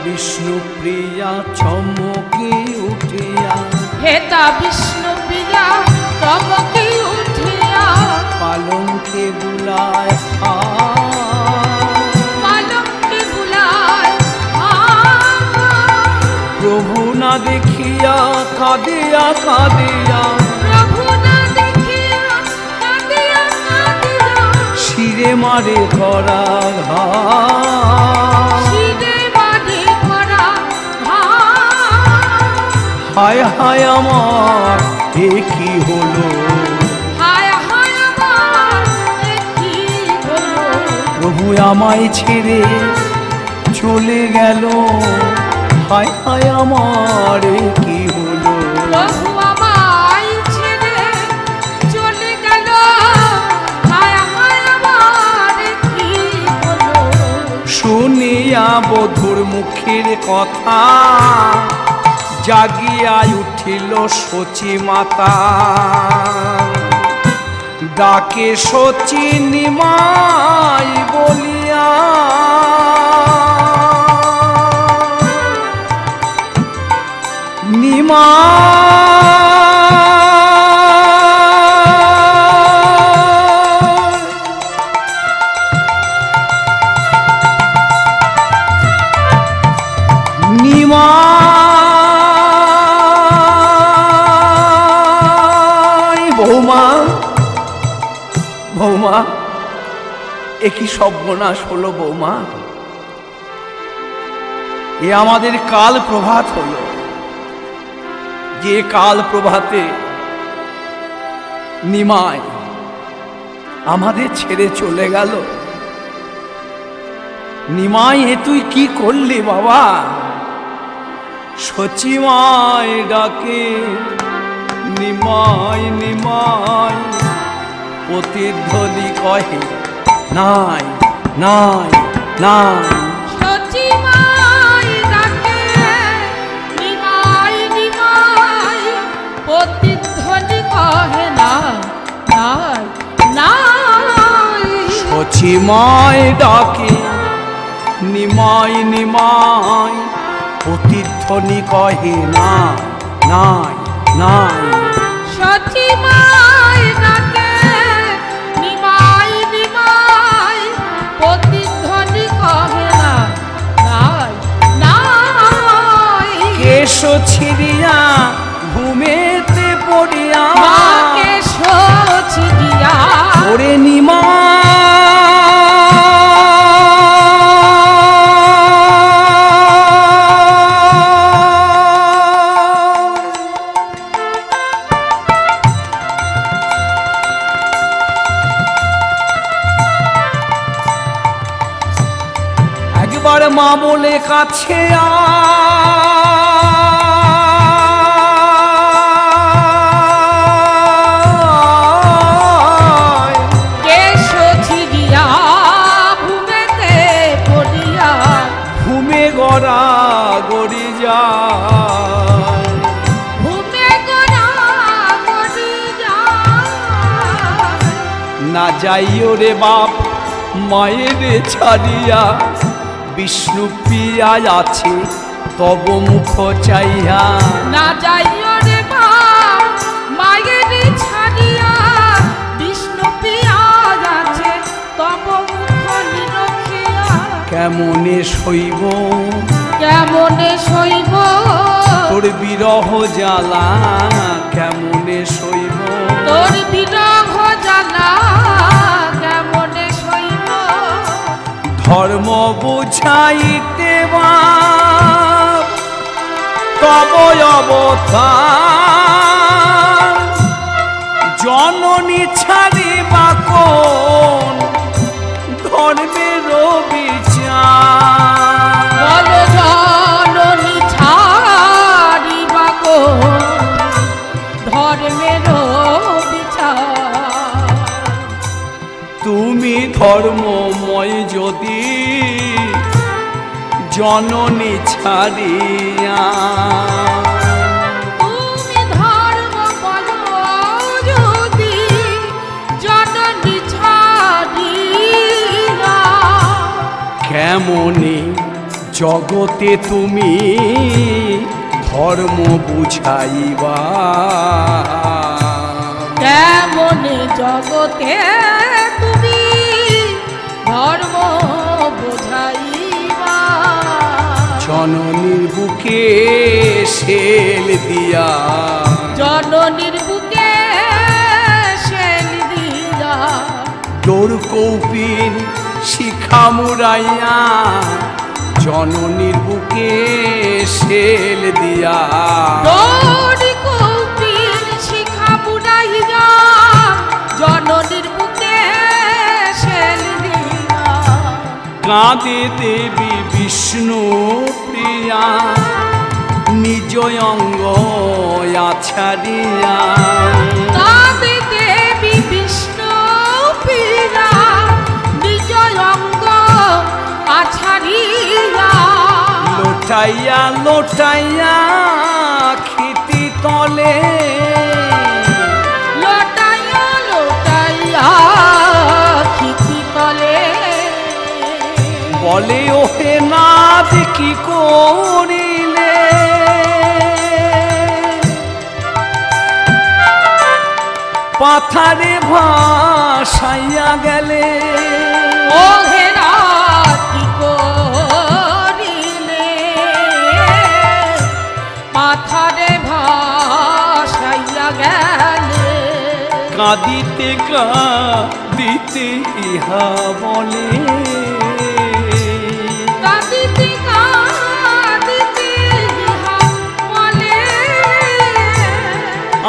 হেথা বিষ্ণু প্রিয়া চমকি উঠিয়া। হেতা বিষ্ণু প্রিয়া চমকি উঠিয়া। পালঙ্কে বুলায় পালঙ্কে বুলায় প্রভু না দেখিয়া কাঁদিয়া কাঁদিয়া। প্রভু না দেখিয়া কাঁদিয়া কাঁদিয়া। শিরে মারে করা ঘা হায় হায় আমার এ কি হলো? আমার এ কি হলো? প্রভু আমায় ছেড়ে চলে গেল। আমার এ কি হলো? প্রভু আমায় ছেড়ে চলে গেল। হায় হায় আমার এ কি হলো? শুনিয়া বধুর মুখের কথা। জাগিয়া উঠিল সচি মাতা। ডাকে সচি নিমাই বলিয়া। নিমা নিমাই এ কি সর্বনাশ হলো বৌমা। এ আমাদের কাল প্রভাত হলো। যে কাল প্রভাতে নিমাই আমাদের ছেড়ে চলে গেল। নিমাই এ তুই কি করলি বাবা? সচিমায় ডাকে নিমাই নিমাই প্রতিধ্বনি কহে নাই নাই নাই। সচিমাই ডাকে নিমাই নিমাই প্রতিধ্বনি কহে না নাই নাই। সচিমায় কেশ ছিড়িয়া ঘুমেতে পড়িয়া। মাকে সচিয়া ওরে নিমা। একবার মা বলে কাছে আয় যাইও রে বাপ মায়ের ছাড়িয়া বিষ্ণু প্রিয়া আছে তব মুখ চাইয়া না যাইও রে বাপ মায়ের ছাড়িয়া বিষ্ণু আছে তব মুখ নিরখিয়া। কেমনে শৈব কেমনে শৈব তোর বিরহ জ্বালা কেমনে শৈব তোর বিরহ জানা ধর্ম বুঝাইতে তব অবতার। জননী ছাড়িবা কোন ধর্মের বিচার বল জননী ছাড়িবা গো ধর্মের বিচার তুমি ধর্মময় যদি জননী ছাড়িয়া। তুমি ধর্ম বলো যদি জননী ছাড়িয়া। কেমনে জগতে তুমি ধর্ম বুঝাইবা? কেমনে জগতে জননীর বুকে শেল দিয়া। জননীর বুকে শেল দিয়া। তোর কৌপিন শিখা মুরাইয়া জননীর বুকে শেল দিয়া। দৌড়ি কৌপির শিখা বুড়াইয়া জননীর বুকে শেল দিয়া। কাঁদে দেবী বিষ্ণু প্রিয়া নিজ অঙ্গ ছাড়িয়া লোটাইয়া লোটাইয়া খিতি তলে বলে ওহে নাদ কি করিলে? পাথারে ভাসাইয়া গেলে ও হে রাতি করিলে? পাথারে ভাসাইয়া গেলে কাঁদিতে কাঁদিতে ইহা বলে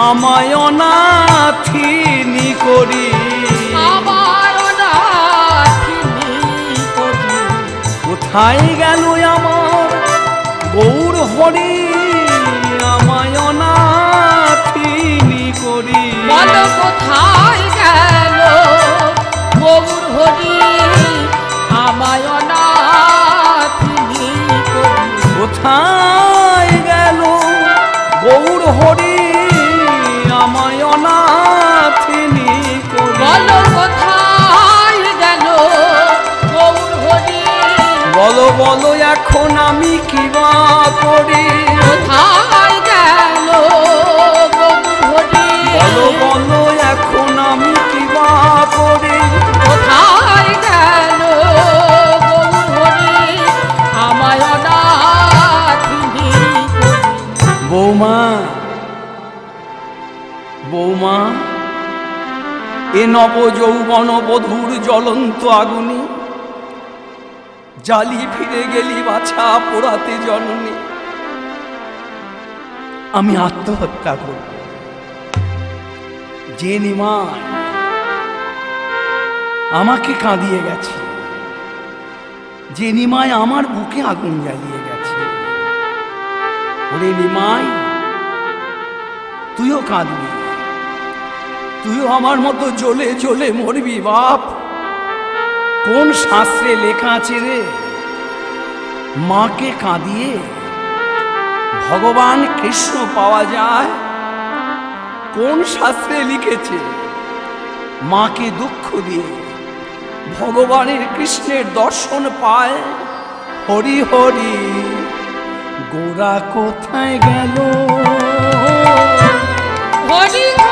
আমায় অনাথিনি করি। কোথায় গেল আমার গৌর হরি? আমায় অনাথিনি করি। কোথায় নব যৌবন বধুর জ্বলন্ত আগুনে। জালি ফিরে গেলি বাছা পোড়াতে জননী। আমি আত্মহত্যা করব। যে নিমায় আমাকে কাঁদিয়ে গেছে, যে নিমায় আমার বুকে আগুন জ্বালিয়ে গেছে। ওরে নিমাই, তুইও কাঁদবি। তুইও আমার মতো জ্বলে জ্বলে মরবি, বাপ। কোন শাস্ত্রে লেখা আছে রে? মাকে কাঁদিয়ে ভগবান কৃষ্ণ পাওয়া যায়? কোন শাস্ত্রে লিখেছে? মাকে দুঃখ দিয়ে ভগবানের কৃষ্ণের দর্শন পায়? হরি হরি, গোরা কোথায় গেল? হরি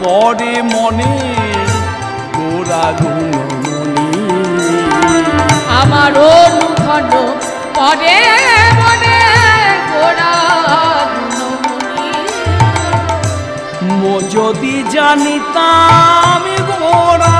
পরে মনে গোরা গুণমণি। আমার অনুক্ষণ পরে মনে গোরা গুণমণি। মো যদি জানিতাম গোরা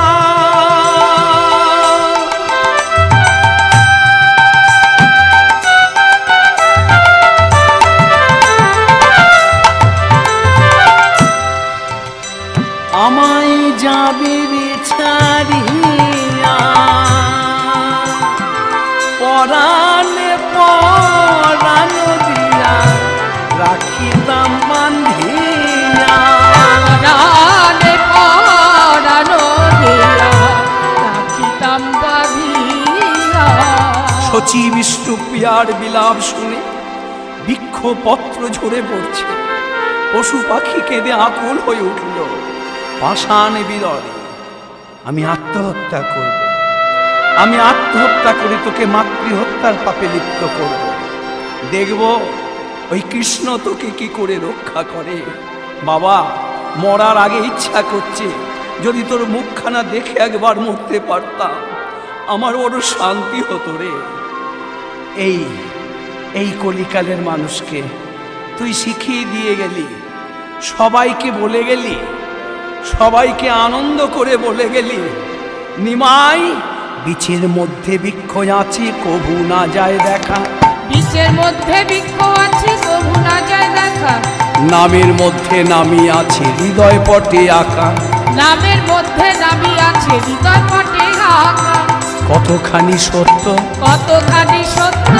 শচী বিষ্ণু প্রিয়ার বিলাপ শুনে বৃক্ষ পত্র ঝরে পড়ছে। পশু পাখি কেঁদে আকুল হয়ে উঠল। পাষাণ বিদরে আমি আত্মহত্যা করব। আমি আত্মহত্যা করে তোকে মাতৃহত্যার পাপে লিপ্ত করব। দেখব ওই কৃষ্ণ তোকে কি করে রক্ষা করে। বাবা, মরার আগে ইচ্ছা করছে যদি তোর মুখখানা দেখে একবার মরতে পারতাম। আমার বড় শান্তি হতো রে। এই এই কলিকালের মানুষকে তুই শিখিয়ে দিয়ে গেলি সবাইকে বলে গেলি সবাইকে আনন্দ করে বলে গেলি। নিমাই বিচের মধ্যে বৃক্ষ আছে কভু না যায় দেখা। বীচের মধ্যে বৃক্ষ আছে তবু না যায় দেখা। নামের মধ্যে নামি আছে হৃদয় পটে আঁকা। নামের মধ্যে নামি আছে হৃদয় পটে আঁকা। কতখানি সত্য? কতখানি সত্য?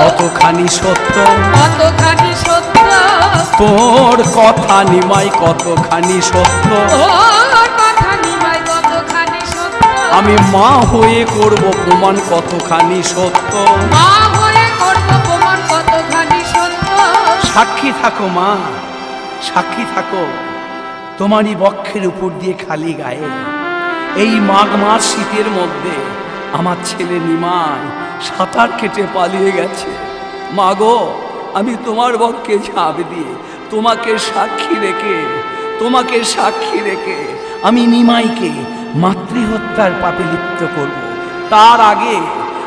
কতখানি সত্য? কতখানি সত্য? তোর কথা নিমাই কতখানি সত্য? ওর কথা নিমাই কতখানি সত্য? আমি হয়ে মা হয়ে করব প্রমাণ কতখানি সত্য? সাক্ষী থাকো মা সাক্ষী থাকো। তোমারই বক্ষের উপর দিয়ে খালি গায়ে। এই মাঘ মাস শীতের মধ্যে আমার ছেলে নিমাই সাঁতার কেটে পালিয়ে গেছে। মাগো, আমি তোমার বক্ষে ঝাঁপ দিয়ে তোমাকে সাক্ষী রেখে, তোমাকে সাক্ষী রেখে আমি নিমাইকে মাতৃহত্যার পাপে লিপ্ত করব। তার আগে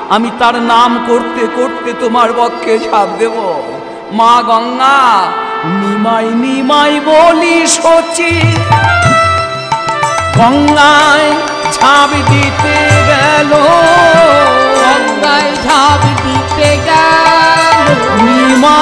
আমি তার নাম করতে করতে তোমার বক্ষে ঝাঁপ দেব। মা গঙ্গা, নিমাই নিমাই বলি সচি গঙ্গায় ঝাঁপ দিতে গেল গঙ্গায় ঝাঁপ দিতে গেল নিমা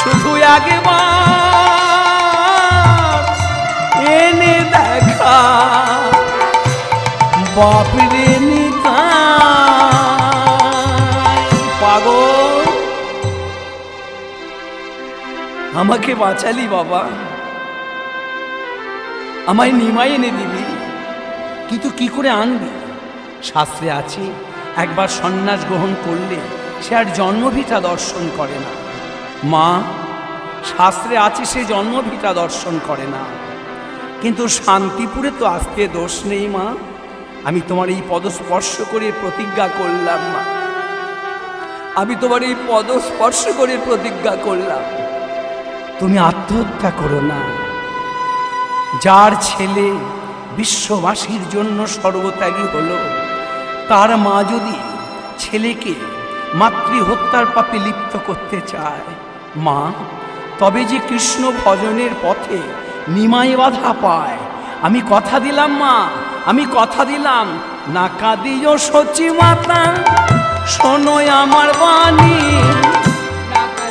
শুধু একবার এনে দেখা। বাপরে পাগল। আমাকে বাঁচালি বাবা। আমায় নিমাই এনে দিবি কিন্তু কি করে আনবে? শাস্ত্রে আছে, একবার সন্ন্যাস গ্রহণ করলে সে আর জন্মভিটা দর্শন করে না। মা, শাস্ত্রে আছে সে জন্মভিটা দর্শন করে না। কিন্তু শান্তিপুরে তো আসতে দোষ নেই, মা। আমি তোমার এই পদস্পর্শ করে প্রতিজ্ঞা করলাম, মা। আমি তোমার এই পদ স্পর্শ করে প্রতিজ্ঞা করলাম। তুমি আত্মহত্যা করো না। যার ছেলে বিশ্ববাসীর জন্য সর্বত্যাগী হল। তার মা যদি ছেলেকে মাতৃহত্যার পাপে লিপ্ত করতে চায়, মা, তবে যে কৃষ্ণ ভজনের পথে নিমাই বাধা পায়। আমি কথা দিলাম, মা, আমি কথা দিলাম। না কাঁদিও সচি মাতা শোনোই আমার বাণী।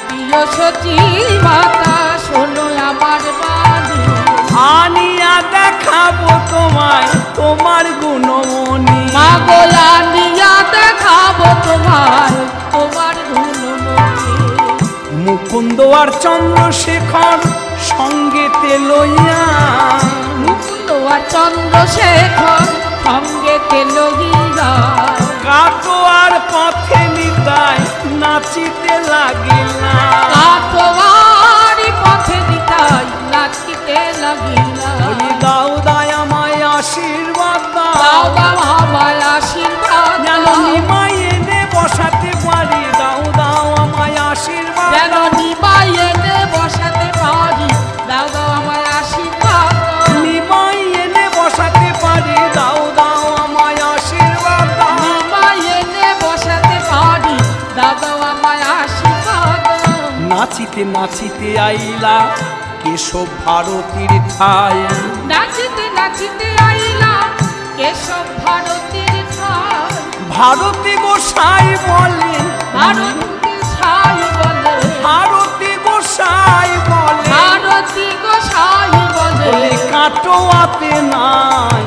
দিও সচি মাতা, শোনো আমার বাণী। আনিয়া দেখাবো তোমায় তোমার গুণমণি। মাগোলা নিয়া দেখাবো তোমার তোমার গুণমতি মুকুন্দ আর চন্দ্রশেখর সঙ্গেতে লইয়া। মুকুন্দ আর চন্দ্রশেখর সঙ্গে তেল গিরা কাটো আর পথে নিতাই নাচিতে লাগিলা। কাটোয়ারি পথে দিতাই নাচিতে লাগিলা। বলি দাও দায় আমায় আশীর্বাদ দাও। দাও আমায় আশীর্বাদ যেন। নিমাই এনে বসাতে পারি। দাও দাও আমায় আশীর্বাদ যেন। নিমাই এনে বসাতে পারি। দাও দাও আমায় আশীর্বাদ। নিমাই এনে বসাতে পারি। দাও দাও আমায় আশীর্বাদ নিমাই এনে বসাতে পারি। দাও দাও আমায় আশীর্বাদ নাচিতে নাচিতে আইলা। কেশব ভারতীর ঠাই। নাচিতে নাচিতে আইলাম কেশব ভারতীর ঠাই। ভারতী গোসাই বলেন ভারতী ছাই বলে। ভারতী গোসাই বলে। ভারতী গোসাই বলে। বলে কাটোয়াতে নাই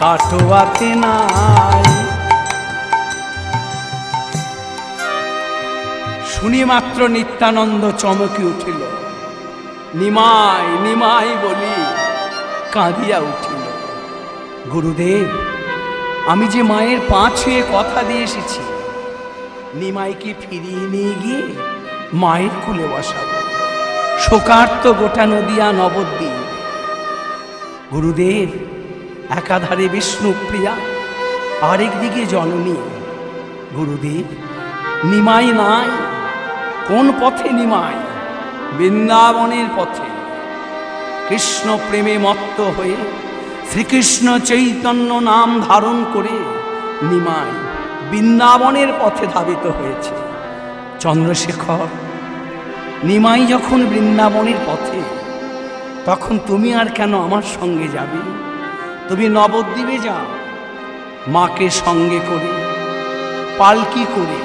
কাটোয়াতে নাই। শুনি মাত্র নিত্যানন্দ চমকে উঠিল। নিমাই নিমাই বলি, কাঁদিয়া উঠিল। গুরুদেব, আমি যে মায়ের পা ছুঁয়ে কথা দিয়ে এসেছি, নিমাইকে ফিরিয়ে নিয়ে গিয়ে মায়ের কুলে বসাবো। শোকার্ত গোটা নদিয়া নবদ্বীপ। গুরুদেব, একাধারে বিষ্ণুপ্রিয়া আরেক দিকে জননী। গুরুদেব, নিমাই নাই, কোন পথে নিমাই? বৃন্দাবনের পথে কৃষ্ণ প্রেমে মত্ত হয়ে শ্রীকৃষ্ণ চৈতন্য নাম ধারণ করে নিমাই বৃন্দাবনের পথে ধাবিত হয়েছে। চন্দ্রশেখর, নিমাই যখন বৃন্দাবনের পথে, তখন তুমি আর কেন আমার সঙ্গে যাবে? তুমি নবদ্বীপে যাও, মাকে সঙ্গে করে, পালকি করে,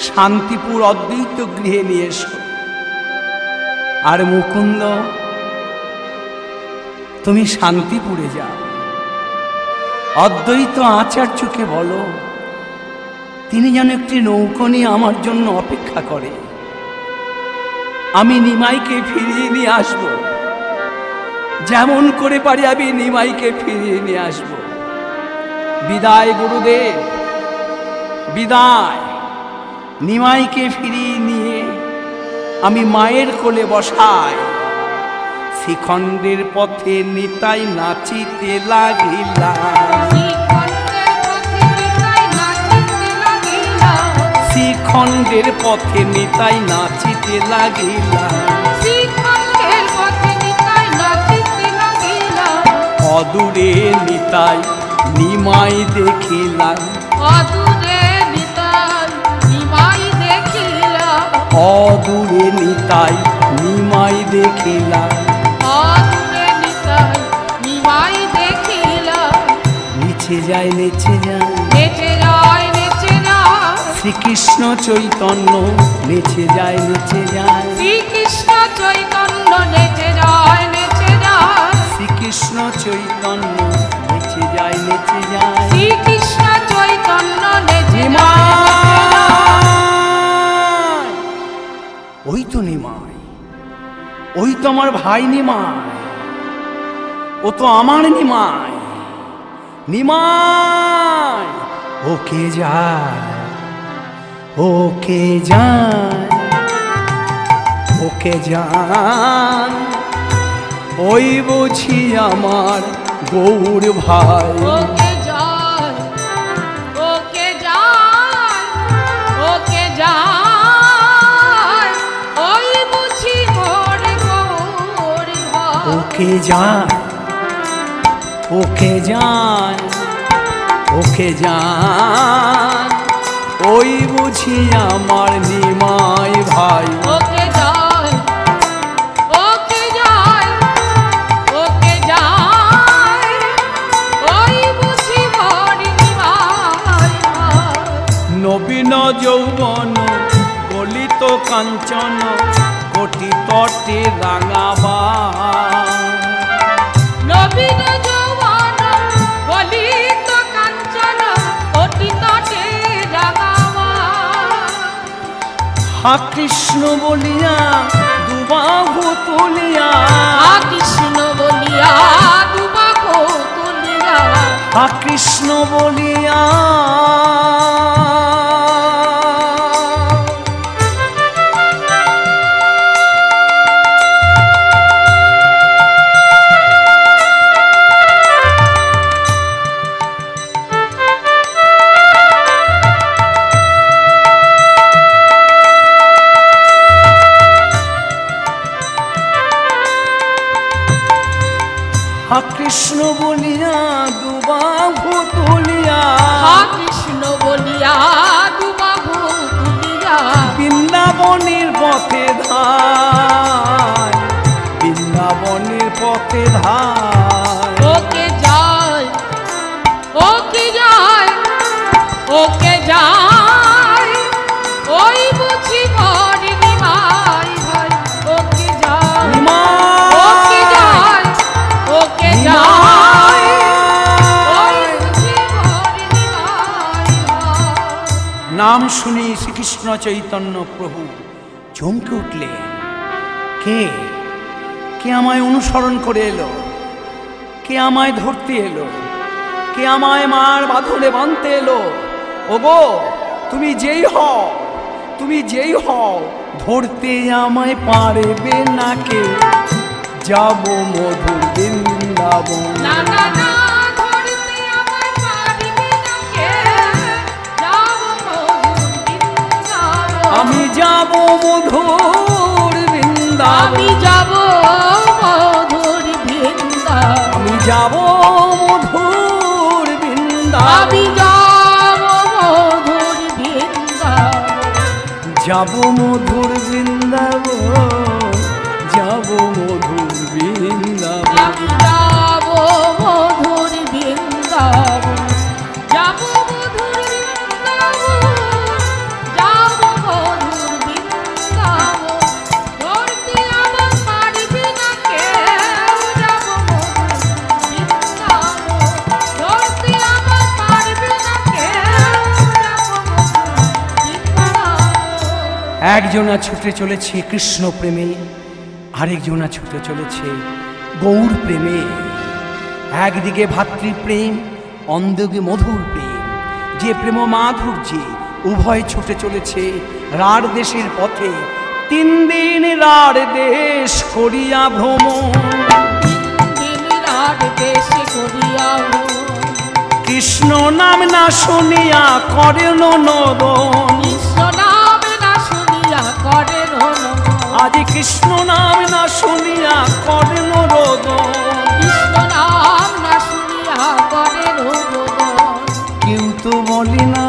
শান্তিপুর অদ্বৈত গৃহে নিয়ে এসো। আর মুকুন্দ, তুমি শান্তিপুরে যাও। অদ্বৈত আচার্যকে বলো, তিনি যেন একটি নৌকো নিয়ে আমার জন্য অপেক্ষা করে। আমি নিমাইকে ফিরিয়ে নিয়ে আসব। যেমন করে পারি আমি নিমাইকে ফিরিয়ে নিয়ে আসব। বিদায়, গুরুদেব, বিদায়। নিমাইকে ফিরিয়ে আমি মায়ের কোলে বসাই। শ্রীখণ্ডের পথে নিতাই নাচিতে শ্রীখণ্ডের পথে নিতাই নাচিতে লাগিলা অদূরে নিতাই নিমাই দেখিলা অদূরে অদূরে নিতাই নিমাই দেখিলা নিচে যায় নিচে যায়। নেচে যায় নেচে যায়। শ্রীকৃষ্ণ চৈতন্য নেচে যায় নেচে যায়। শ্রীকৃষ্ণ চৈতন্য নেচে যায় নেচে যায়। শ্রীকৃষ্ণ চৈতন্য নেচে যায় নেচে যায়। শ্রীকৃষ্ণ চৈতন্য নেচে যায় ওই তো নিমাই, ওই তো আমার ভাই নিমাই, ও তো আমার নিমাই। নিমাই, ওকে যায় ওকে যায় ওকে যায়। ওই বুঝি আমার গৌর ভাই। ওকে যায় ওকে যান ওকে যান। ওই বুঝি আমার নিমাই ভাই। ওকে যায় ওকে যায় ওকে ওই বুঝি ভাই। নবীন যৌবন গলিত কাঞ্চন কোটি তটে রাঙাবা হা কৃষ্ণ বলিয়া দুবাহু তুলিয়া। হা কৃষ্ণ বলিয়া দুবাহু তুলিয়া। হা কৃষ্ণ বলিয়া। নাম শুনি শ্রীকৃষ্ণ চৈতন্য প্রভু। চমকে উঠলেন কে? কে আমায় অনুসরণ করে এলো? কে আমায় ধরতে এলো? কে আমায় মার বাঁধনে বাঁধতে এলো? ওগো, তুমি যেই হও, তুমি যেই হও, ধরতে আমায় পারবে না কে? যাব মধুর বৃন্দাবন। যাব মধুর বৃন্দা আমি যাব মধুর বৃন্দা আমি যাব মধুর বৃন্দা আমি যাব মধুর বৃন্দা যাব মধুর একজনা ছুটে চলেছে কৃষ্ণ প্রেমে আরেকজনা ছুটে চলেছে গৌর প্রেমে। একদিকে ভাতৃপ্রেম অন্যদিকে মধুর প্রেম। যে প্রেম মাধুর্যে উভয় ছুটে চলেছে রার দেশের পথে তিন দিন রার দেশ করিয়া ভ্রমণ দিন রাত দেশে কৃষ্ণ নাম না শুনিয়া করেন নবন। আজ কৃষ্ণ নাম না শুনিয়া কৃষ্ণ নাম না শুনিয়া করে কেউ তো বলি না।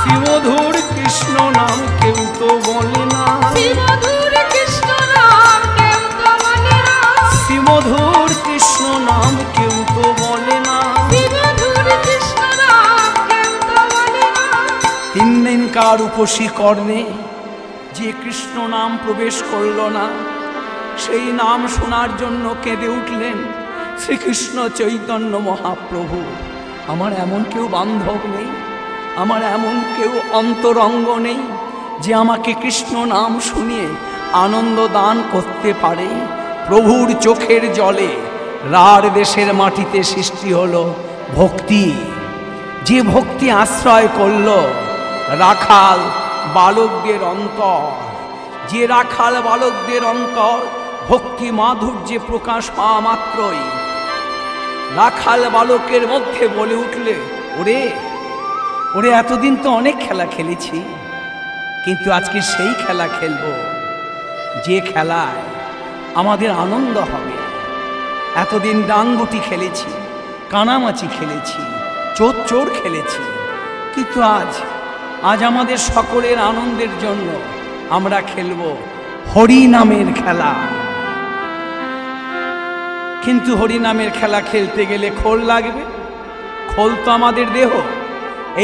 শিবধুর কৃষ্ণ নাম কেউ তো বলে না। শ্রীমধুর কৃষ্ণ নাম কেউ তো বলে না। শিবধুর কৃষ্ণ নাম কেউ তো বলে না। কৃষ্ণ নাম কেউ তো বলে না। তিন দিন কার উপসী কর্ণে যে কৃষ্ণ নাম প্রবেশ করল না। সেই নাম শোনার জন্য কেঁদে উঠলেন শ্রীকৃষ্ণ চৈতন্য মহাপ্রভু। আমার এমন কেউ বান্ধব নেই, আমার এমন কেউ অন্তরঙ্গ নেই যে আমাকে কৃষ্ণ নাম শুনিয়ে আনন্দ দান করতে পারে। প্রভুর চোখের জলে রার দেশের মাটিতে সৃষ্টি হলো ভক্তি। যে ভক্তি আশ্রয় করল রাখাল বালকদের অন্তর, যে রাখাল বালকদের অন্তর, ভক্তি মাধুর্যে প্রকাশ পাওয়া মাত্রই। রাখাল বালকের মধ্যে বলে উঠলে, ওরে ওরে, এতদিন তো অনেক খেলা খেলেছি, কিন্তু আজকে সেই খেলা খেলব। যে খেলায় আমাদের আনন্দ হবে। এতদিন ডাঙ্গুটি খেলেছি, কানামাছি খেলেছি চোর চোর খেলেছি, কিন্তু আজ আজ আমাদের সকলের আনন্দের জন্য আমরা খেলব হরি নামের খেলা। কিন্তু হরি নামের খেলা খেলতে গেলে খোল লাগবে। খোল তো আমাদের দেহ।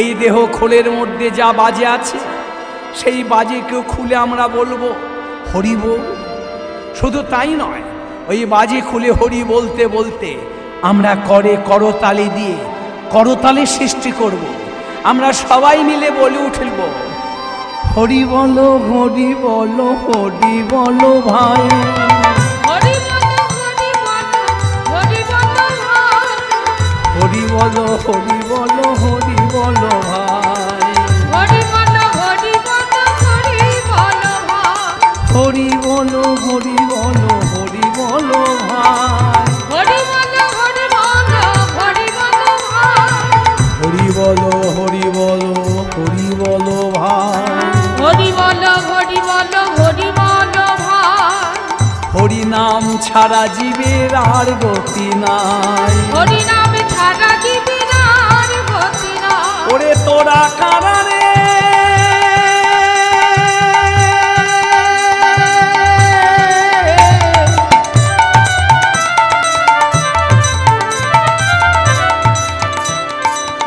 এই দেহ খোলের মধ্যে যা বাজে আছে, সেই বাজেকেও খুলে আমরা বলব হরি বল শুধু তাই নয়, ওই বাজে খুলে হরি বলতে বলতে আমরা করে করতালি দিয়ে করতালি সৃষ্টি করব। আমরা সবাই মিলে বলে উঠব। হরি বলো হরি বলো হরি বলো ভাই। হরি বলো হরি ছাড়া জীবের আর গতি নাই। হরি নাম ছাড়া জীবিনার গতি না ওরে তোরা কারারে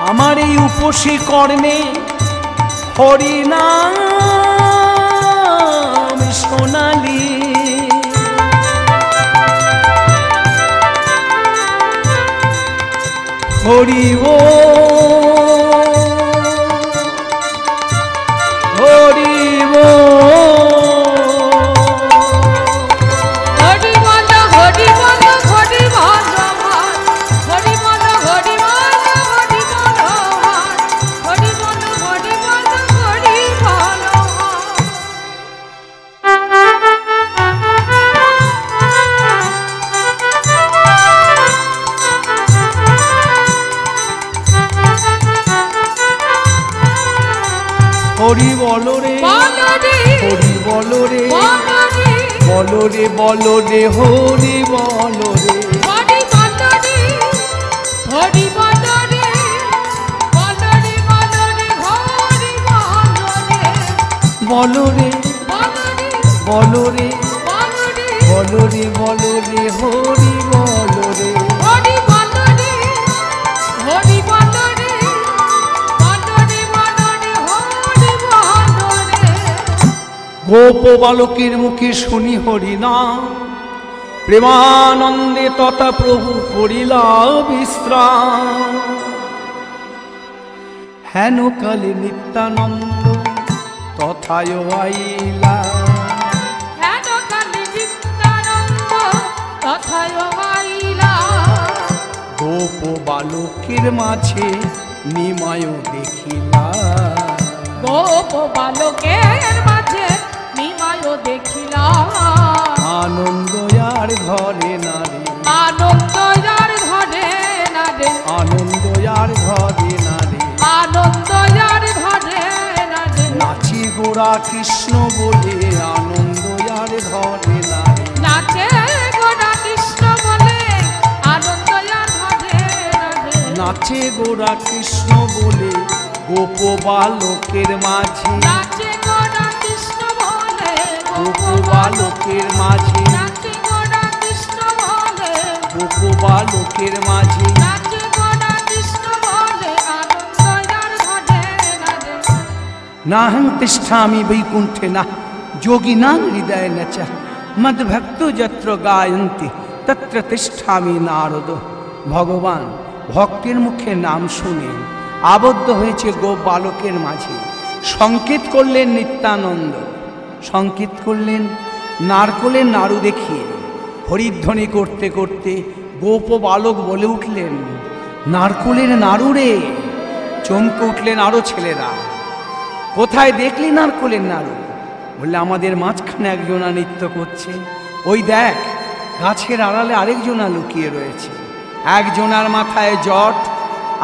আমার এই উপসী কর্মে হরিনাম হরি ও হরি বলো রে বল রে হরি বল রে রে রে হরি বল রে গোপ বালকের মুখে শুনি হরি না প্রেমানন্দে তথা প্রভু করিলা বিশ্রাম। হেন কালে নিত্যানন্দ তথায় আইলা। গোপ বালকের মাঝে নিমায় দেখিলা। গোপ বালকের মাঝে নিমায় দেখিলাম আনন্দ আর ঘরে না রে আনন্দ যার ধরে না রে আনন্দ আর ঘরে না রে আনন্দ যার ধরে না রে নাচি গোরা কৃষ্ণ বলে আনন্দ আর ঘরে না রে নাচে গোরা কৃষ্ণ বলে আনন্দ যার ধরে না রে নাচে গোরা কৃষ্ণ বলে গোপ বালকের মাঝে। কৃষ্ণ গোপ বালকের মাঝে। গোপ বালকের মাঝে নাহং তিষ্ঠামি বৈকুণ্ঠে না। যোগিনাং হৃদয় নচ। মদ্ভক্ত যত্র গায়ন্তি তত্র তিষ্ঠামি নারদ। ভগবান ভক্তের মুখে নাম শুনে আবদ্ধ হয়েছে গো বালকের মাঝে। সংকেত করলেন নিত্যানন্দ। সংকেত করলেন নারকলের নাড়ু দেখিয়ে, হরিধ্বনি করতে করতে গোপ বালক বলে উঠলেন, নারকলের নাড়ু রে। চমকে উঠলেন আরও ছেলেরা, কোথায় দেখলি নারকলের নাড়ু? বললে, আমাদের মাঝখানে একজনা নৃত্য করছে। ওই দেখ, গাছের আড়ালে আরেকজনা লুকিয়ে রয়েছে। একজনার মাথায় জট,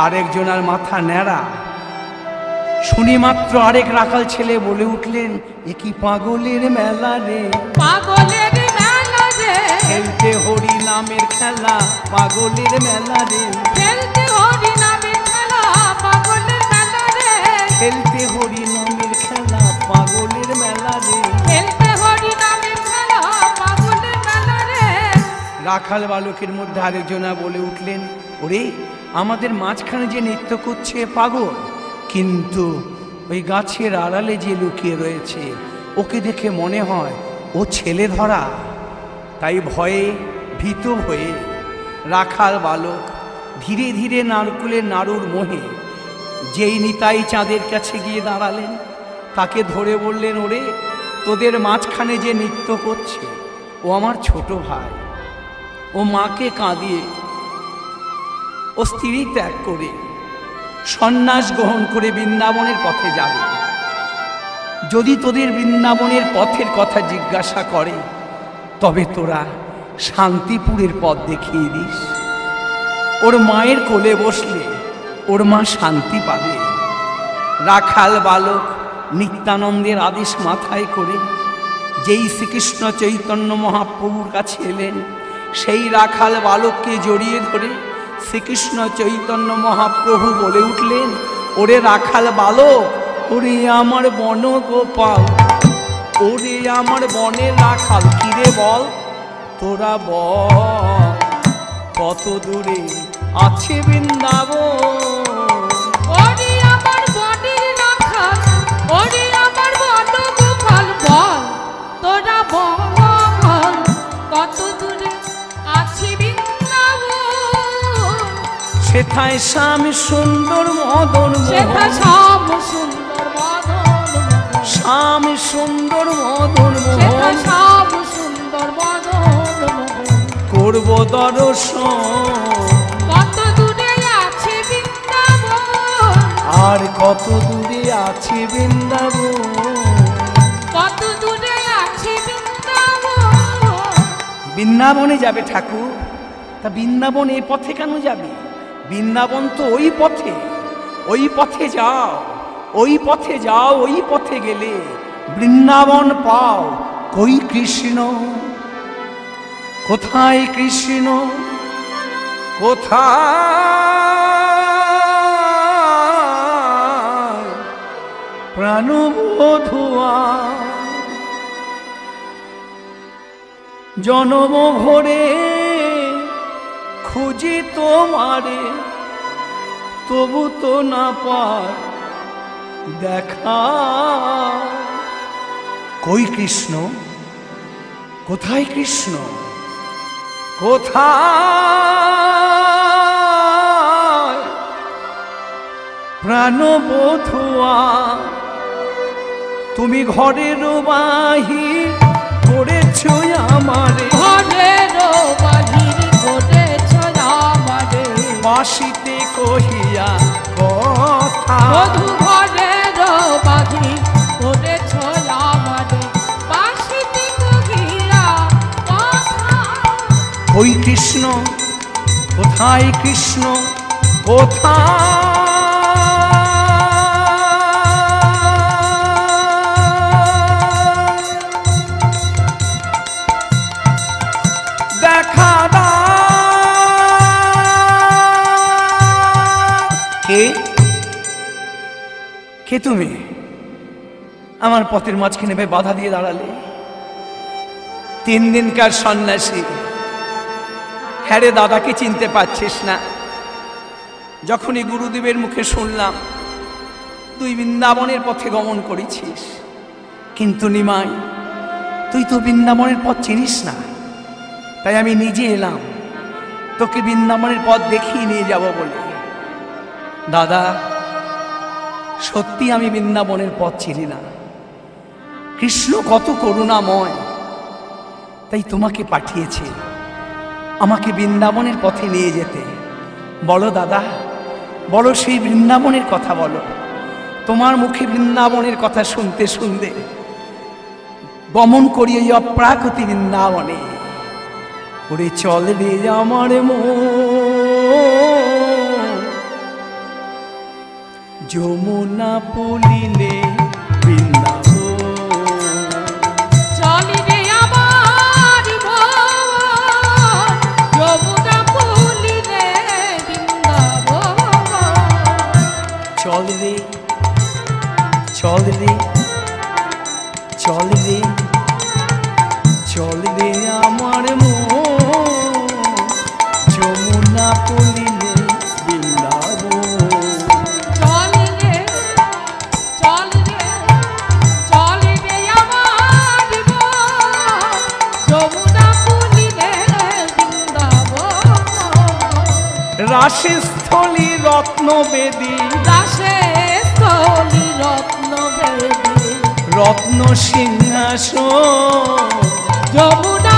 আরেকজনার মাথা ন্যাড়া। শুনি মাত্র আরেক রাখাল ছেলে বলে উঠলেন এ কি পাগলের মেলা রে? পাগলের মেলা রে। খেলতে হরি নামের খেলা পাগলের মেলা রে। খেলতে হরি নামে খেলা পাগলের মেলা রে। খেলতে হরি নামের খেলা পাগলের মেলা রে। খেলতে হরি নামে খেলা পাগলের মেলা রে। রাখাল বালকের মধ্যে আরেকজনা বলে উঠলেন ওরে আমাদের মাঝখানে যে নৃত্য করছে পাগল কিন্তু ওই গাছের আড়ালে যে লুকিয়ে রয়েছে, ওকে দেখে মনে হয় ও ছেলে ধরা। তাই ভয়ে ভীত হয়ে রাখাল বালক ধীরে ধীরে নারকুলের নাড়ুর মোহে, যেই নিতাই চাঁদের কাছে গিয়ে দাঁড়ালেন, তাকে ধরে বললেন, ওরে, তোদের মাঝখানে যে নৃত্য করছে ও আমার ছোট ভাই। ও মাকে কাঁদিয়ে, ও স্ত্রী ত্যাগ করে সন্ন্যাস গ্রহণ করে বৃন্দাবনের পথে যাবে। যদি তোদের বৃন্দাবনের পথের কথা জিজ্ঞাসা করে, তবে তোরা শান্তিপুরের পথ দেখিয়ে দিস। ওর মায়ের কোলে বসলে ওর মা শান্তি পাবে। রাখাল বালক নিত্যানন্দের আদেশ মাথায় করে যেই শ্রীকৃষ্ণ চৈতন্য মহাপ্রভুর কাছে এলেন, সেই রাখাল বালককে জড়িয়ে ধরে শ্রীকৃষ্ণ চৈতন্য মহাপ্রভু বলে উঠলেন, ওরে রাখাল বালক, ওরে আমার বন গোপাল, ওরে আমার বনে রাখাল কিরে বল? তোরা বল, কত দূরে আছে বৃন্দাবন? সেথায় শ্যাম সুন্দর মদন সেটা সুন্দর মদন করব দর্শন। কত দূরে আছে আর কত দূরে আছে বৃন্দাবন? কত দূরে আছে বৃন্দাবন? বৃন্দাবনে যাবে ঠাকুর। তা বৃন্দাবন এ পথে কেন যাবে? বৃন্দাবন তো ওই পথে ওই পথে যাও, ওই পথে যাও, ওই পথে গেলে বৃন্দাবন পাও। কই কৃষ্ণ? কোথায় কৃষ্ণ? কোথায়? প্রাণবধুয়া। জনম ভরে খুঁজি তোমারে, তবু তো না পার দেখা। কই কৃষ্ণ? কোথায় কৃষ্ণ? কোথায়? প্রাণবোধুয়া, তুমি ঘরের বাহির করেছ আমারে। ঘরের মাসিতে কহিয়া কথা ওই কৃষ্ণ কোথায় কৃষ্ণ কোথায় কে তুমি? আমার পথের মাঝখানে ভে বাধা দিয়ে দাঁড়ালে? তিন দিনকার সন্ন্যাসী হ্যাঁ রে দাদাকে চিনতে পারছিস না? যখনই গুরুদেবের মুখে শুনলাম, তুই বৃন্দাবনের পথে গমন করেছিস। কিন্তু নিমাই, তুই তো বৃন্দাবনের পথ চিনিস না। তাই আমি নিজে এলাম, তোকে বৃন্দাবনের পথ দেখিয়ে নিয়ে যাব বলে। দাদা সত্যি আমি বৃন্দাবনের পথ চিনি না। কৃষ্ণ কত করুণাময়। তাই তোমাকে পাঠিয়েছে। আমাকে বৃন্দাবনের পথে নিয়ে যেতে। বলো দাদা, বলো সেই বৃন্দাবনের কথা বলো। তোমার মুখে বৃন্দাবনের কথা শুনতে শুনতে গমন করি এই অপ্রাকৃতি বৃন্দাবনে। ওরে চল রে আমার মন। চল পুলিলে চল রে চল রে চল রাশিস্থলী রত্নবেদী। দাসে স্থলি রত্ন বেদী রত্ন সিংহাসন। যমুনা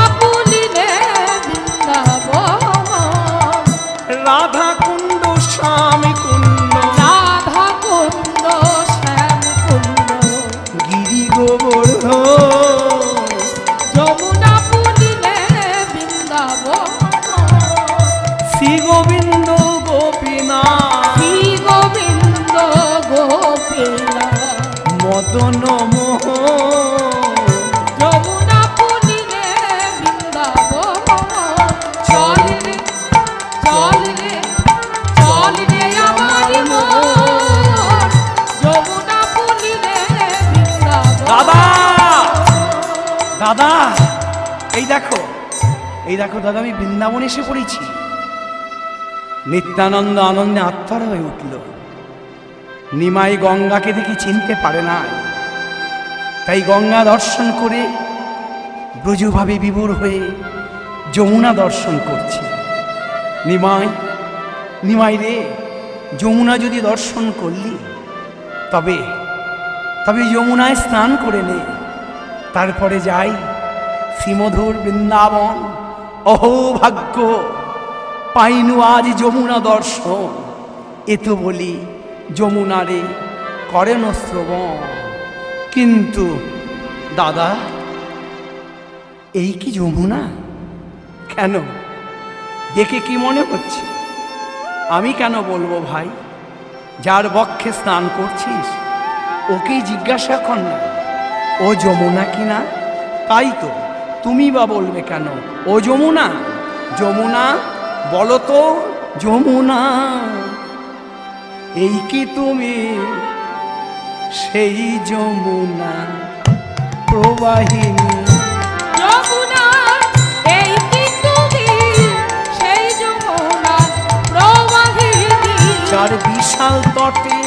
দেখো। এই দেখো দাদা, আমি বৃন্দাবন এসে পড়েছি। নিত্যানন্দ আনন্দে আত্মার হয়ে উঠল। নিমাই গঙ্গাকে দেখে চিনতে পারে না। তাই গঙ্গা দর্শন করে ব্রজভাবে বিভোর হয়ে যমুনা দর্শন করছে। নিমাই নিমাই রে, যমুনা যদি দর্শন করলি, তবে তবে যমুনায় স্নান করে নে। তারপরে যাই। শ্রীমধুর বৃন্দাবন। অহো ভাগ্য, পাইনু আজ যমুনা দর্শন। এ তো বলি যমুনারে করেন শ্রবণ। কিন্তু, দাদা, এই কি যমুনা? কেন? দেখে কি মনে হচ্ছে? আমি কেন বলব ভাই? যার বক্ষে স্নান করছিস, ওকেই জিজ্ঞাসা কর না। ও যমুনা কি না তাই তো। তুমি বা বলবে কেন? ও যমুনা যমুনা বলো তো যমুনা এই কি তুমি? সেই যমুনা প্রবাহিনী। যমুনা বিশাল তটে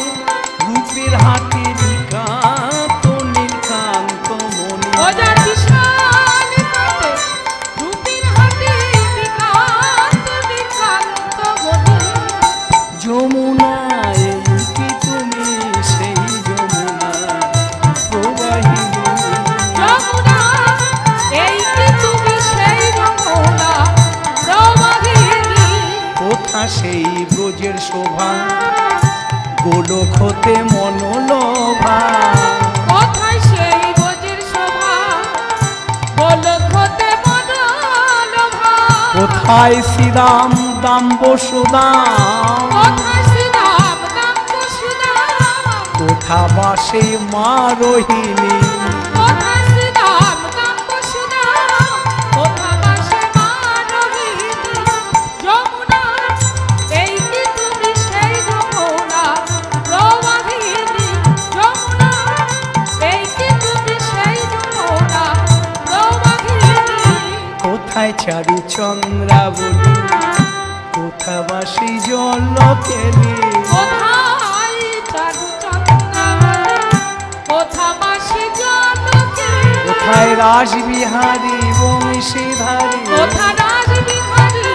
হতে মনোলোভা কোথায় সেই বজির শোভা গোলক হতে মনোলোভা কোথায় শ্রীরাম দাম বসুদাম কোথায় শ্রীরাম নাম বসুদাম কোথা বাসে মা রোহিণী? চারু চন্দ্রাবলী কোথা বাসি জল কেলি কোথায় রাসবিহারী বংশীধারী? কোথা রাজবিহারী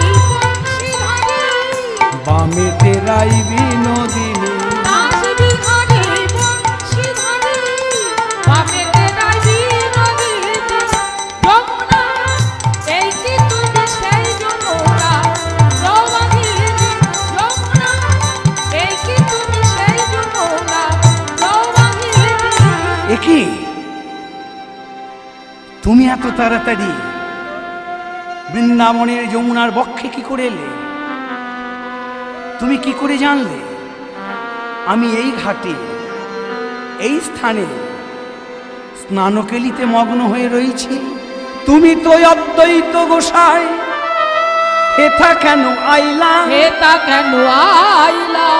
তাড়াতাড়ি। বৃন্দাবনের যমুনার বক্ষে কি করে এলে? তুমি কি করে জানলে? আমি এই ঘাটে এই স্থানে স্নানকেলিতে মগ্ন হয়ে রয়েছি। তুমি তো অদ্বৈত গোসাই। হেথা কেন আইলা? হেতা কেন আইলা?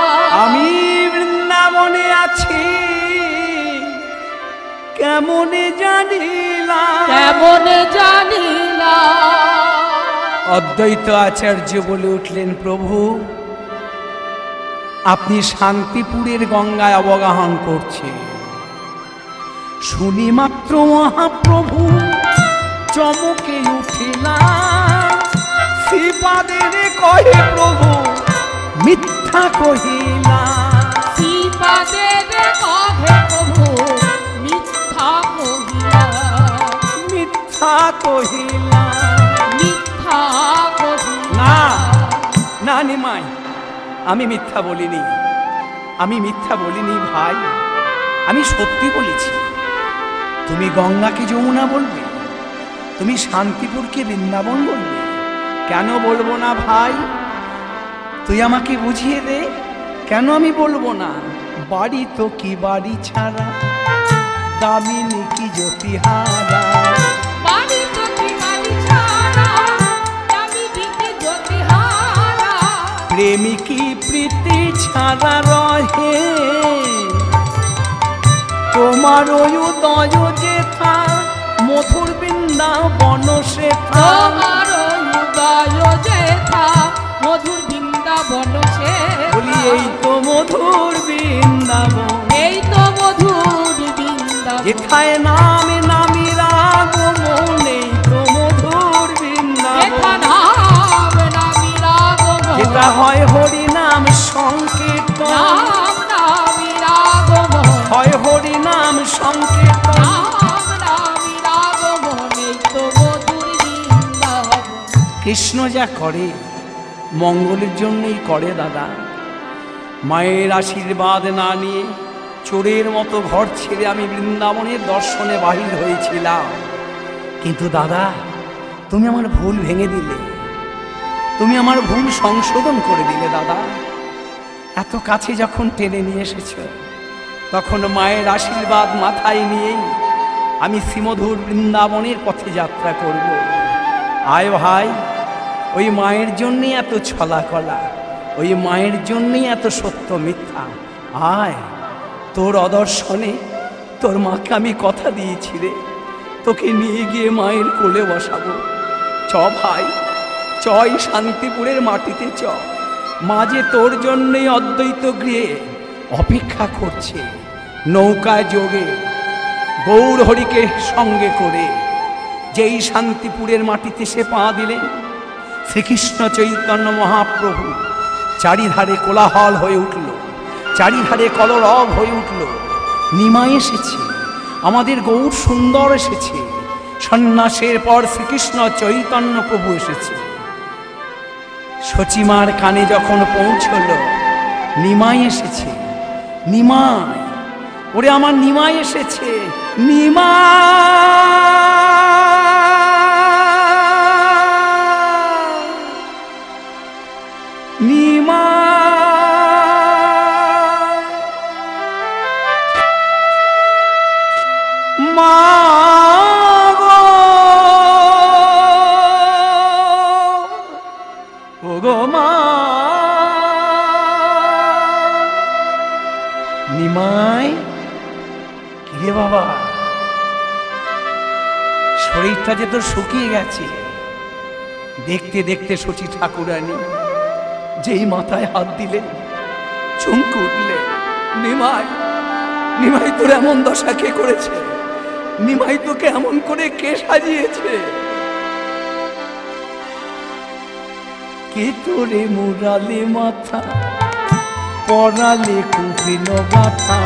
আমি বৃন্দাবনে আছি। কেমনে জানিলাম? কেমন জানিলা অদ্বৈত আচার্য বলে উঠলেন প্রভু আপনি শান্তিপুরের গঙ্গায় অবগাহন করছে শুনি মাত্র মহাপ্রভু চমকে উঠিলাম। শ্রীপাদের কহে প্রভু মিথ্যা কহিলা আমি মিথ্যা বলিনি। আমি মিথ্যা বলিনি, ভাই। আমি সত্যি বলেছি। তুমি গঙ্গাকে যমুনা বলবে, তুমি শান্তিপুরকে বৃন্দাবন বলবে। কেন বলব না, ভাই? তুই আমাকে বুঝিয়ে দে, কেন আমি বলব না? বাড়ি তো কি বাড়ি ছাড়া? দামিনী কি জ্যোতিহারা? প্রেমিকি প্রীতি ছাড়া রহে। তোমার উদয় যেথা মধুর বৃন্দাবন সেথা। তোমার উদয় যেথা মধুর বৃন্দাবন সে বলি এই তো মধুর বৃন্দাবন। এই তো মধুর বৃন্দাবন। যেথায় নামে নামি রাগম হয় হরি নাম সংকীর্তন। হয় হরি নাম সংকীর্তন কৃষ্ণ যা করে মঙ্গলের জন্যই করে দাদা। মায়ের আশীর্বাদ না নিয়ে চোরের মতো ঘর ছেড়ে আমি বৃন্দাবনের দর্শনে বাহির হয়েছিলাম। কিন্তু দাদা তুমি আমার ভুল ভেঙে দিলে। তুমি আমার ভুল সংশোধন করে দিলে, দাদা। এত কাছে যখন টেনে নিয়ে এসেছ, তখন মায়ের আশীর্বাদ মাথায় নিয়েই আমি শ্রীমধুর বৃন্দাবনের পথে যাত্রা করব। আয় ভাই, ওই মায়ের জন্যই এত ছলা কলা, ওই মায়ের জন্যই এত সত্য মিথ্যা। আয়, তোর অদর্শনে তোর মাকে আমি কথা দিয়েছি রে। তোকে নিয়ে গিয়ে মায়ের কোলে বসাবো। চ ভাই। চই শান্তিপুরের মাটিতে চ। মাঝে তোর জন্যই অদ্বৈত গৃহে অপেক্ষা করছে নৌকায় যোগে গৌর হরিকে সঙ্গে করে। যেই শান্তিপুরের মাটিতে সে পা দিলেন, শ্রীকৃষ্ণ চৈতন্য মহাপ্রভু চারিধারে কোলাহল হয়ে উঠল, চারিধারে কলরব হয়ে উঠল। নিমা এসেছে, আমাদের গৌর সুন্দর এসেছে, সন্ন্যাসের পর শ্রীকৃষ্ণ চৈতন্য প্রভু এসেছে। সচিমার কানে যখন পৌঁছল নিমাই এসেছে। নিমাই ওরে আমার নিমাই এসেছে। নিমাই! শরীরটা যে তোর শুকিয়ে গেছে। দেখতে দেখতে সচি ঠাকুরানী, যেই মাথায় হাত দিলে, চমকে উঠলে, নিমাই নিমাই তোর এমন দশা কে করেছে? নিমাই তোকে এমন করে কে সাজিয়েছে? কে তোরে মুরালে মাথা, পড়ালে কুপিল গাথা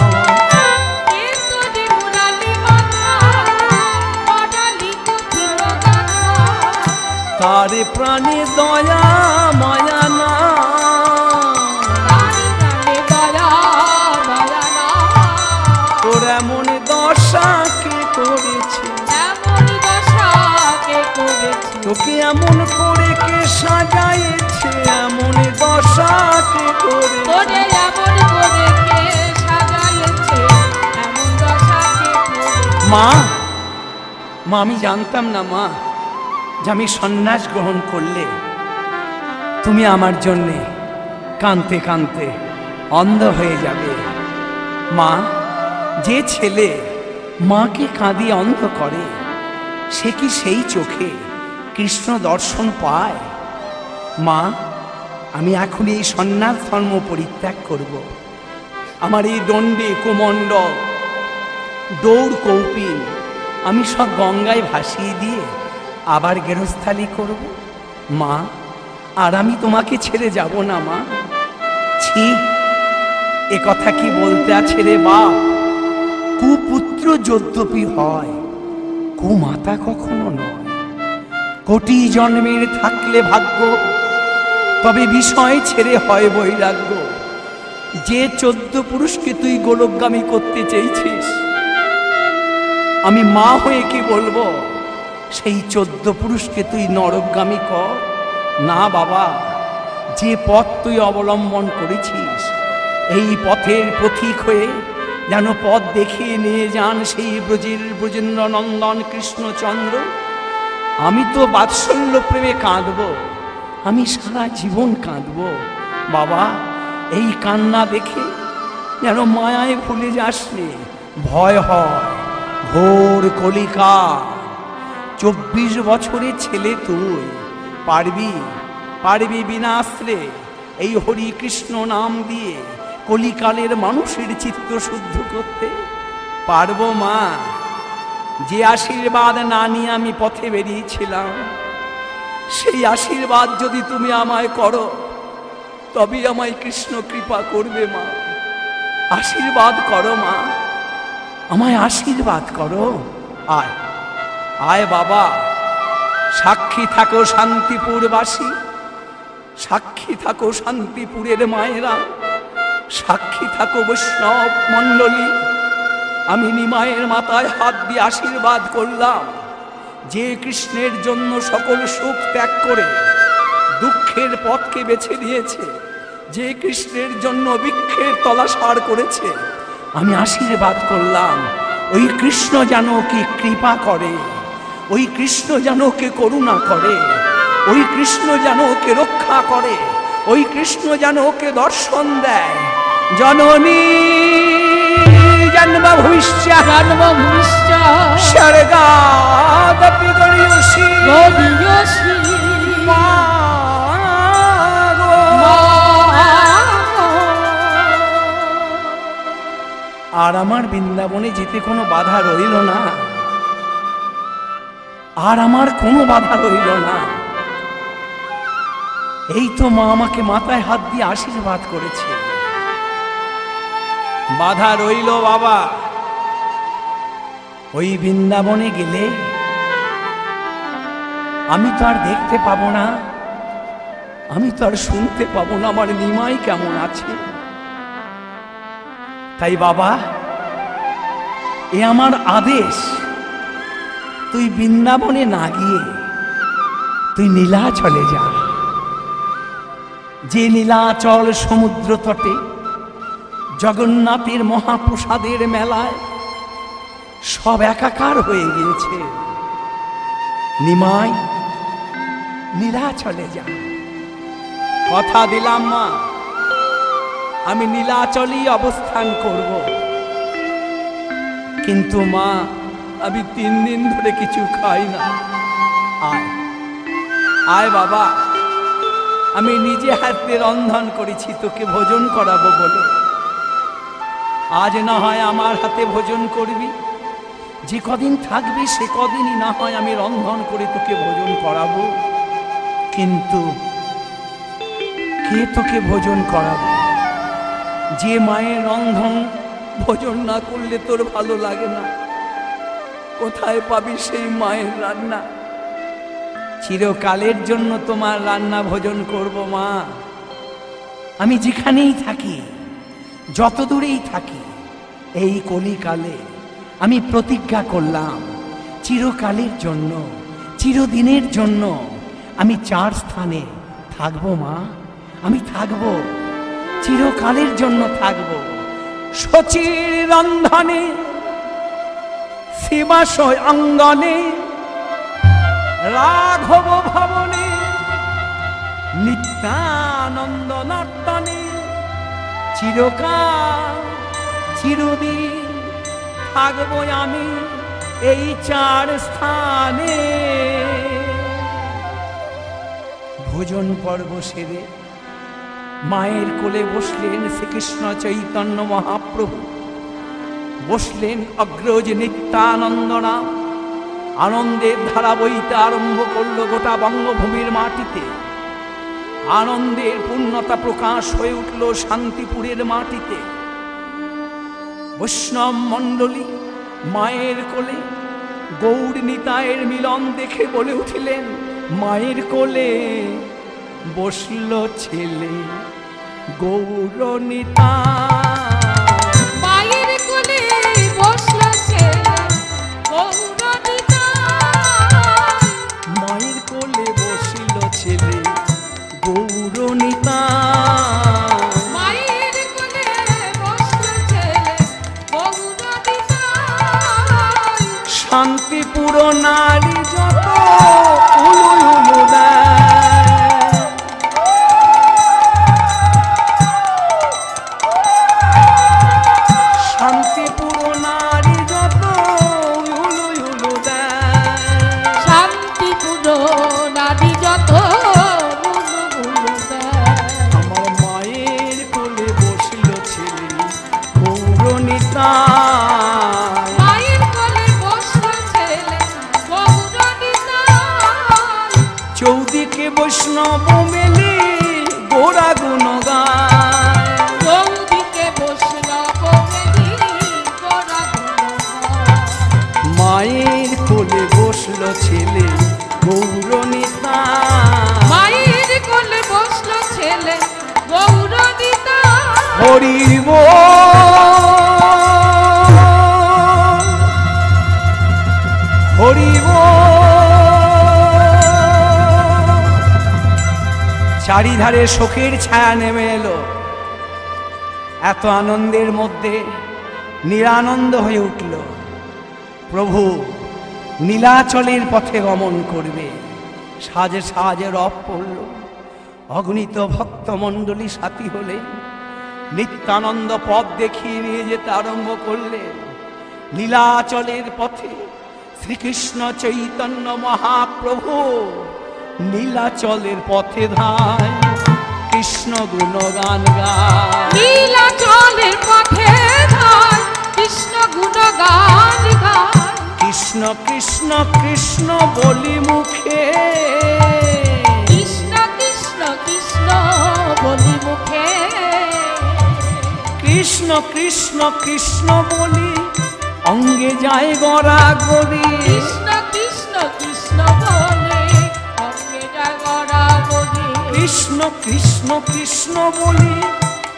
তারে প্রাণে দয়া মায়া না। তারি এমন দশা কে করেছে? তোকে এমন করে কে সাজাইছে এমন দশা কে করে মা মা আমি জানতাম না মা। যে আমি সন্ন্যাস গ্রহণ করলে তুমি আমার জন্যে কানতে কানতে অন্ধ হয়ে যাবে। মা, যে ছেলে মাকে কাঁদিয়ে অন্ধ করে, সে কি সেই চোখে কৃষ্ণ দর্শন পায়? মা, আমি এখন এই সন্ন্যাস ধর্ম পরিত্যাগ করব। আমার এই দণ্ডে কুমণ্ডল দৌড় কৌপিন আমি সব গঙ্গায় ভাসিয়ে দিয়ে আবার গেরস্থালি করব? মা, আর আমি তোমাকে ছেড়ে যাব না, মা। ছি, এ কথা কি বলতে আছে রে বাপ? কুপুত্র যদ্যপি হয় কু কুমাতা কখনো নয়। কোটি জন্মের থাকলে ভাগ্য, তবে বিষয় ছেড়ে হয় বৈরাগ্য। যে চোদ্দ পুরুষকে তুই গোলকগামী করতে চেয়েছিস, আমি মা হয়ে কি বলব? সেই চোদ্দ পুরুষকে তুই নরকগামী কর। না বাবা, যে পথ তুই অবলম্বন করেছিস, এই পথের পথিক হয়ে যেন পথ দেখিয়ে নিয়ে যান সেই ব্রজের ব্রজেন্দ্র নন্দন কৃষ্ণচন্দ্র। আমি তো বাৎসল্য প্রেমে কাঁদব, আমি সারা জীবন কাঁদব। বাবা, এই কান্না দেখে যেন মায়ায় ভুলে যাসনি ভয় হয়, ঘোর কলিকা চব্বিশ বছরের ছেলে তুই। পারবি পারবি বিনা বিনাশ্রে এই হরি কৃষ্ণ নাম দিয়ে কলিকালের মানুষের চিত্ত শুদ্ধ করতে? পারব মা, যে আশীর্বাদ না নিয়ে আমি পথে বেরিয়েছিলাম, সেই আশীর্বাদ যদি তুমি আমায় করো তবে আমায় কৃষ্ণ কৃপা করবে মা। আশীর্বাদ করো মা, আমায় আশীর্বাদ করো। আয়। আয় বাবা, সাক্ষী থাকো শান্তিপুরবাসী, সাক্ষী থাকো শান্তিপুরের মায়েরা, সাক্ষী থাকো বৈষ্ণব মণ্ডলী। আমি নিমায়ের মাথায় হাত দিয়ে আশীর্বাদ করলাম, যে কৃষ্ণের জন্য সকল সুখ ত্যাগ করে, দুঃখের পথকে বেছে নিয়েছে, যে কৃষ্ণের জন্য বৃক্ষের তলাসার করেছে। আমি আশীর্বাদ করলাম, ওই কৃষ্ণ যেন কি কৃপা করে। ওই কৃষ্ণ যেন কে করুণা করে ওই কৃষ্ণ যেন ওকে রক্ষা করে ওই কৃষ্ণ যেন ওকে দর্শন দেয়। জননী জন্ম ভবিষ্য জন্ম ভূমিষ্ঠ স্বর্গাদপি গরিয়সী গরিয়সী আর আমার বৃন্দাবনে যেতে কোনো বাধা রইল না। আর আমার কোনো বাধা রইল না। এই তো মা আমাকে মাথায় হাত দিয়ে আশীর্বাদ করেছে। বাধা রইল বাবা। ওই বৃন্দাবনে গেলে আমি তো আর দেখতে পাবো না। আমি তো আর শুনতে পাবো না আমার নিমাই কেমন আছে। তাই বাবা এ আমার আদেশ। তুই বৃন্দাবনে না গিয়ে তুই নীলাচলে যা। যে নীলাচল সমুদ্র তটে, জগন্নাথের মহাপ্রসাদের মেলায় সব একাকার হয়ে গিয়েছে। নিমাই, নীলাচলে যা। কথা দিলাম মা, আমি নীলাচলই অবস্থান করব। কিন্তু মা আমি তিন দিন ধরে কিছু খাই না। আয়। আয় বাবা। আমি নিজে হাতে রন্ধন করেছি, তোকে ভোজন করাবো বলে। আজ না হয় আমার হাতে ভোজন করবি। যে কদিন থাকবি, সে কদিনই না হয় আমি রন্ধন করে তোকে ভোজন করাবো। কিন্তু কে তোকে ভোজন করাবো? যে মায়ের রন্ধন ভোজন না করলে তোর ভালো লাগে না। কোথায় পাবি সেই মায়ের রান্না? চিরকালের জন্য তোমার রান্না ভোজন করব, মা। আমি যেখানেই থাকি যত দূরেই থাকি, এই কলিকালে আমি প্রতিজ্ঞা করলাম, চিরকালের জন্য, চিরদিনের জন্য আমি চার স্থানে থাকব, মা। আমি থাকব, চিরকালের জন্য থাকব সচির রন্ধনে শিবাশয় অঙ্গনে, রাঘব ভবনে, নিত্যানন্দ নর্তনে, চিরকাল, চিরদিন থাকব আমি এই চার স্থানে। ভোজন পর্ব সেরে মায়ের কোলে বসলেন শ্রীকৃষ্ণ চৈতন্য মহাপ্রভু। বসলেন অগ্রজ নিত্যানন্দ নাম আনন্দের ধারা বইতে আরম্ভ করল গোটা বঙ্গভূমির মাটিতে। আনন্দের পূর্ণতা প্রকাশ হয়ে উঠল শান্তিপুরের মাটিতে। বৈষ্ণব মণ্ডলী মায়ের কোলে গৌর নিতায়ের মিলন দেখে বলে উঠিলেন, মায়ের কোলে বসল ছেলে গৌর চারিধারে শোকের ছায়া নেমে এলো। এত আনন্দের মধ্যে নিরানন্দ হয়ে উঠল। প্রভু নীলাচলের পথে গমন করবে। সাজে সাজে রব পড়ল। অগণিত ভক্তমণ্ডলী সাথী হলে, নিত্যানন্দ পথ দেখিয়ে নিয়ে যেতে আরম্ভ করলে, নীলাচলের পথে শ্রীকৃষ্ণ চৈতন্য মহাপ্রভু নীলাচলের পথে ধায় কৃষ্ণ গুণগান গায়। নীলাচলের পথে কৃষ্ণ গুণগান গায়। কৃষ্ণ কৃষ্ণ কৃষ্ণ বলি মুখে। কৃষ্ণ কৃষ্ণ কৃষ্ণ বলি মুখে। কৃষ্ণ কৃষ্ণ কৃষ্ণ বলি অঙ্গে যায় গড়া গড়ি কৃষ্ণ কৃষ্ণ কৃষ্ণ কৃষ্ণ কৃষ্ণ কৃষ্ণ বলি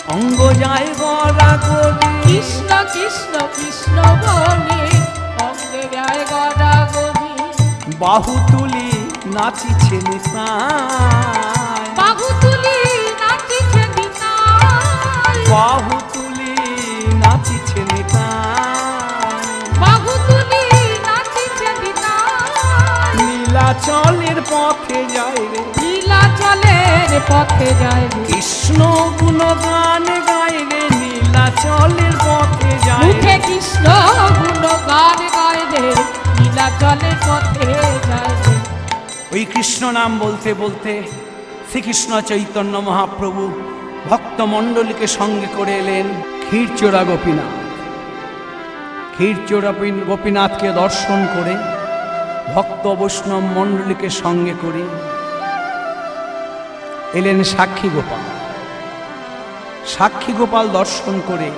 অঙ্গ যায় গড়া গড়ি কৃষ্ণ কৃষ্ণ কৃষ্ণ বলি অঙ্গ যায় গড়া গড়ি বাহু তুলি নাচিছে নিতাই। বাহু তুলি নাচিছে নিতাই। বাহু তুলি নাচিছে নিতাই। বাহু তুলি নাচিছে নিতাই। নীলাচলের পথে পথে যায় কৃষ্ণ গুণগান গায় রে নীলাচলের পথে যায় মুখে কৃষ্ণ গুণ জলের পথে যায় ওই কৃষ্ণ নাম বলতে বলতে শ্রীকৃষ্ণ চৈতন্য মহাপ্রভু ভক্ত ভক্তমণ্ডলীকে সঙ্গে করে এলেন ক্ষীরচোরা গোপীনাথ। ক্ষীরচোরা গোপীনাথকে দর্শন করে ভক্ত বৈষ্ণব মণ্ডলীকে সঙ্গে করে এলেন সাক্ষী গোপাল। সাক্ষী গোপাল দর্শন করে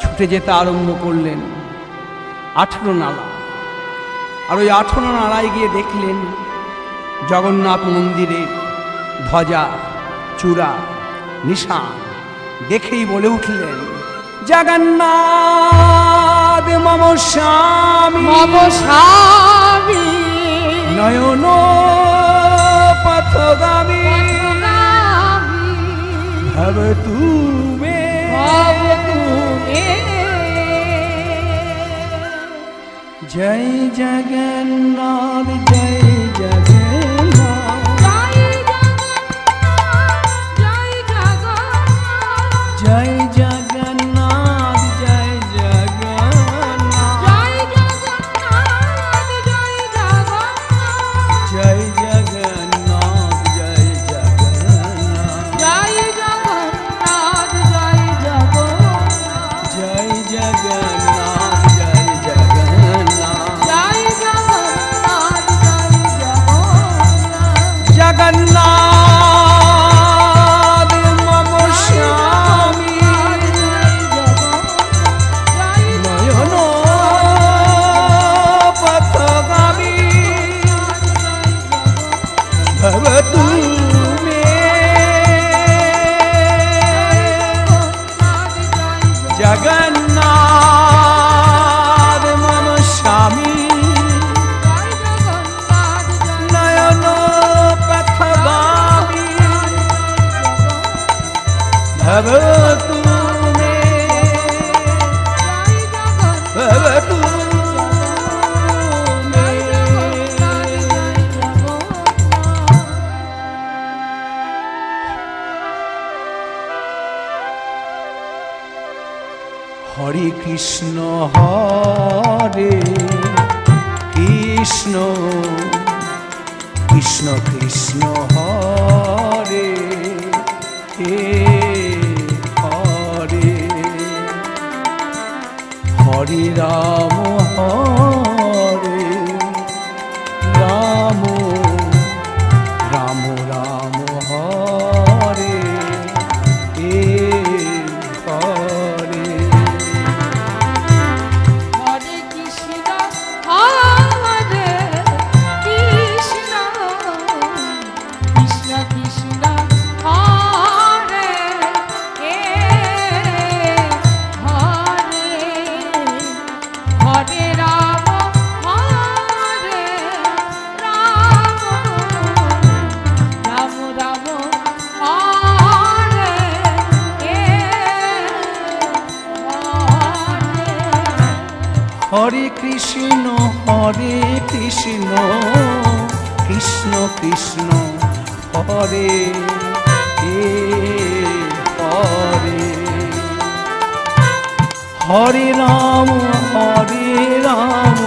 ছুটে যেতে আরম্ভ করলেন আঠেরো নালা। আর ওই আঠেরো নালায় গিয়ে দেখলেন জগন্নাথ মন্দিরের ধ্বজা চূড়া নিশান দেখেই বলে উঠলেন জগন্নাথ মম স্বামী মম স্বামী নয়ন পথগামী भाव तू में भाव तू जय जगन्नाथ जय जगन्नाथ। হরে কৃষ্ণ কৃষ্ণ কৃষ্ণ হরে হে হরে। হরে রাম করে হরে হরে রাম হরে রাম।